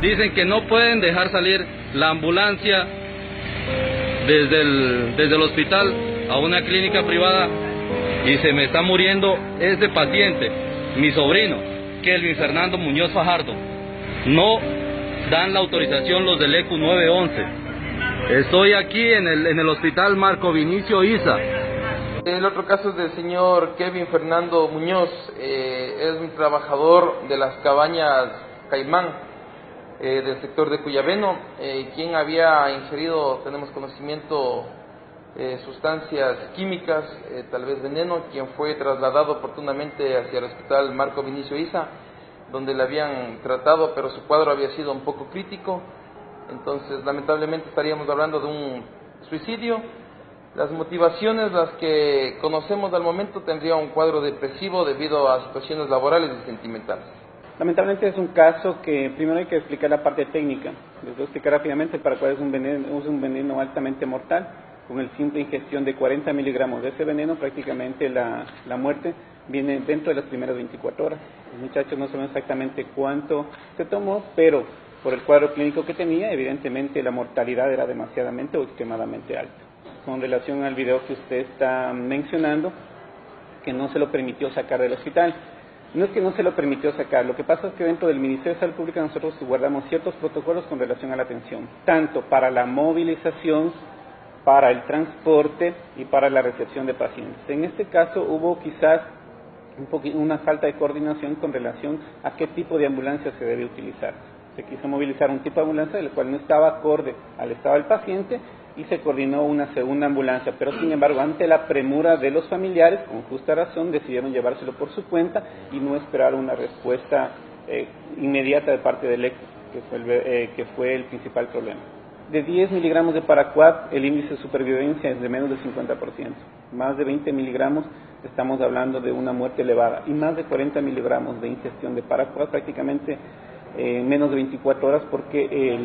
dicen que no pueden dejar salir la ambulancia desde el, desde el hospital a una clínica privada y se me está muriendo ese paciente, mi sobrino, Kelvin Fernando Muñoz Fajardo. No dan la autorización los del ECU 911. Estoy aquí en el, en el hospital Marco Vinicio Isa. El otro caso es del señor Kevin Fernando Muñoz, eh, es un trabajador de las cabañas Caimán eh, del sector de Cuyabeno, eh, quien había ingerido, tenemos conocimiento, sustancias químicas, tal vez veneno, quien fue trasladado oportunamente hacia el hospital Marco Vinicio Isa, donde le habían tratado, pero su cuadro había sido un poco crítico, entonces lamentablemente estaríamos hablando de un suicidio las motivaciones, las que conocemos al momento, tendría un cuadro depresivo debido a situaciones laborales y sentimentales. Lamentablemente es un caso que primero hay que explicar la parte técnica. Les voy a explicar rápidamente para cuál es un veneno, es un veneno altamente mortal. Con el simple ingestión de 40 miligramos de ese veneno, prácticamente la, la muerte viene dentro de las primeras 24 horas. Los muchachos no saben exactamente cuánto se tomó, pero por el cuadro clínico que tenía, evidentemente la mortalidad era demasiadamente o extremadamente alta con relación al video que usted está mencionando, que no se lo permitió sacar del hospital. No es que no se lo permitió sacar, lo que pasa es que dentro del Ministerio de Salud Pública nosotros guardamos ciertos protocolos con relación a la atención, tanto para la movilización, para el transporte y para la recepción de pacientes. En este caso hubo quizás un una falta de coordinación con relación a qué tipo de ambulancia se debe utilizar. Se quiso movilizar un tipo de ambulancia el cual no estaba acorde al estado del paciente y se coordinó una segunda ambulancia, pero sin embargo, ante la premura de los familiares, con justa razón, decidieron llevárselo por su cuenta y no esperar una respuesta eh, inmediata de parte del ECO, que fue el, eh, que fue el principal problema. De 10 miligramos de paraquat, el índice de supervivencia es de menos del 50%. Más de 20 miligramos, estamos hablando de una muerte elevada. Y más de 40 miligramos de ingestión de paraquat, prácticamente en menos de 24 horas porque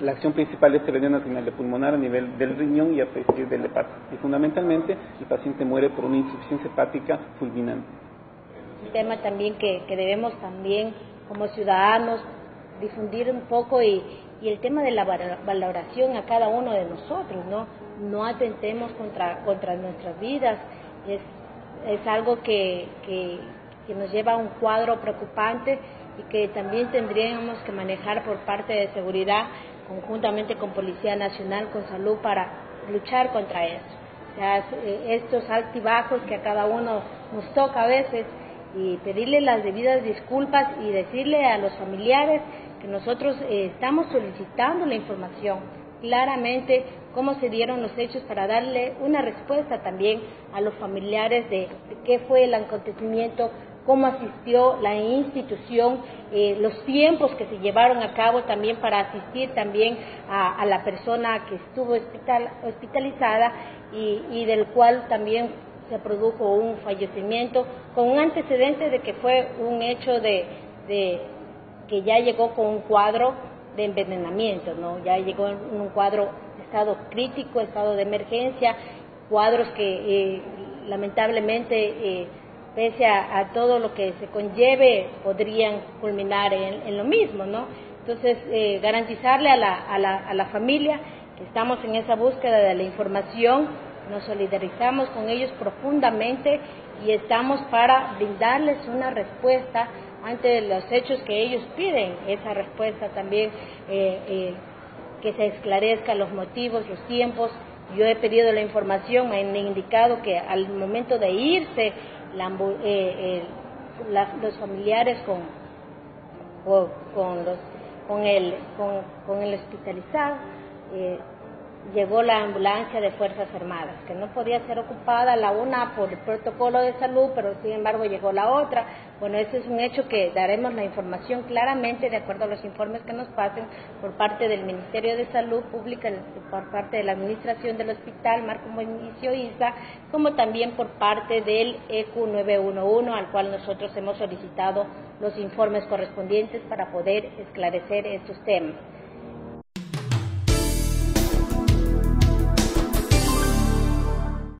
la acción principal es veneno final de pulmonar a nivel del riñón y a partir del hepato. Y fundamentalmente el paciente muere por una insuficiencia hepática fulminante. Un tema también que, debemos también como ciudadanos difundir un poco y, el tema de la valoración a cada uno de nosotros, ¿no? No atentemos contra, contra nuestras vidas, es, es algo que, que, que nos lleva a un cuadro preocupante y que también tendríamos que manejar por parte de seguridad conjuntamente con Policía Nacional, con Salud, para luchar contra eso. Eh, estos altibajos que a cada uno nos toca a veces y pedirle las debidas disculpas y decirle a los familiares que nosotros eh, estamos solicitando la información claramente cómo se dieron los hechos para darle una respuesta también a los familiares de qué fue el acontecimiento, cómo asistió la institución, eh, los tiempos que se llevaron a cabo también para asistir también a, la persona que estuvo hospitalizada y, del cual también se produjo un fallecimiento con un antecedente de que fue un hecho de, que ya llegó con un cuadro de envenenamiento, ¿no? Ya llegó en un cuadro de estado crítico, estado de emergencia, cuadros que eh, lamentablemente eh, pese a, todo lo que se conlleve, podrían culminar en, lo mismo, ¿no? Entonces, eh, garantizarle a la, a, la, a la familia que estamos en esa búsqueda de la información, nos solidarizamos con ellos profundamente y estamos para brindarles una respuesta ante los hechos que ellos piden, esa respuesta también eh, eh, que se esclarezcan los motivos, los tiempos. Yo he pedido la información, me han indicado que al momento de irse eh, los familiares con, con, los, con, el, con, con el hospitalizado. Eh, llegó la ambulancia de Fuerzas Armadas, que no podía ser ocupada la una por el protocolo de salud, pero sin embargo llegó la otra. Bueno, ese es un hecho que daremos la información claramente de acuerdo a los informes que nos pasen por parte del Ministerio de Salud Pública, por parte de la Administración del Hospital Marco Municio Isa, como también por parte del ECU 911, al cual nosotros hemos solicitado los informes correspondientes para poder esclarecer estos temas.